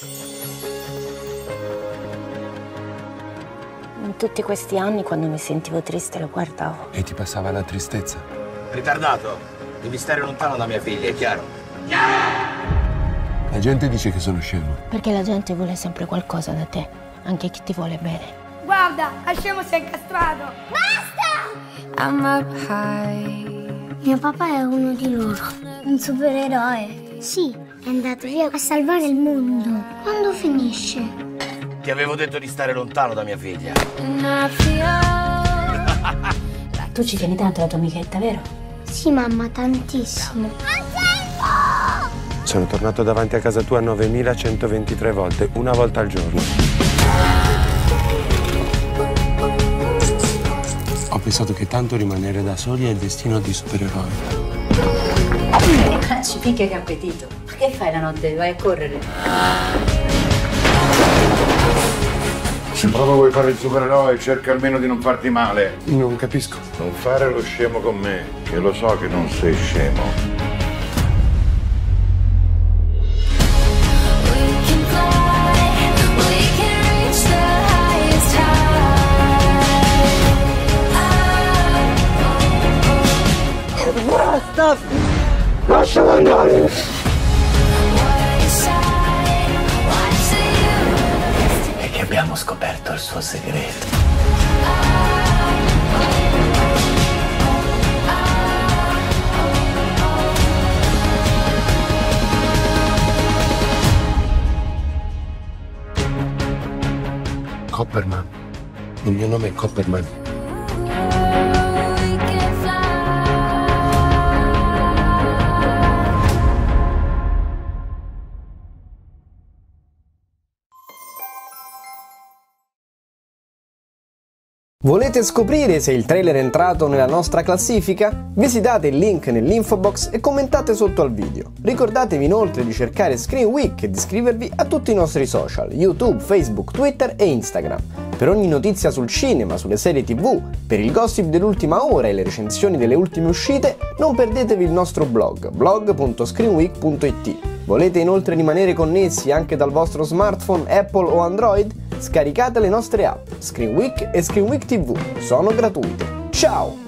In tutti questi anni, quando mi sentivo triste, lo guardavo. E ti passava la tristezza? Ritardato, devi stare lontano da mia figlia, è chiaro? La gente dice che sono scemo. Perché la gente vuole sempre qualcosa da te, anche chi ti vuole bene. Guarda, Ascemo si è incastrato. Basta! I'm up high. Mio papà è uno di loro, un supereroe. Sì, è andato via a salvare il mondo. Quando finisce? Ti avevo detto di stare lontano da mia figlia. Tu ci tieni tanto la tua amichetta, vero? Sì, mamma, tantissimo. Sono tornato davanti a casa tua 9123 volte, una volta al giorno. Ho pensato che tanto rimanere da soli è il destino di supereroi. Ci picchia che appetito. Ma che fai la notte? Vai a correre? Se proprio vuoi fare il supereroe, cerca almeno di non farti male. Non capisco. Non fare lo scemo con me, che lo so che non sei scemo. we Watch the È che abbiamo scoperto il suo segreto. Copperman. Il mio nome è Copperman. Volete scoprire se il trailer è entrato nella nostra classifica? Visitate il link nell'info box e commentate sotto al video. Ricordatevi inoltre di cercare Screen Week e di iscrivervi a tutti i nostri social, YouTube, Facebook, Twitter e Instagram. Per ogni notizia sul cinema, sulle serie tv, per il gossip dell'ultima ora e le recensioni delle ultime uscite, non perdetevi il nostro blog, blog.screenweek.it. Volete inoltre rimanere connessi anche dal vostro smartphone Apple o Android? Scaricate le nostre app, Screen Week e Screen Week TV, sono gratuite. Ciao!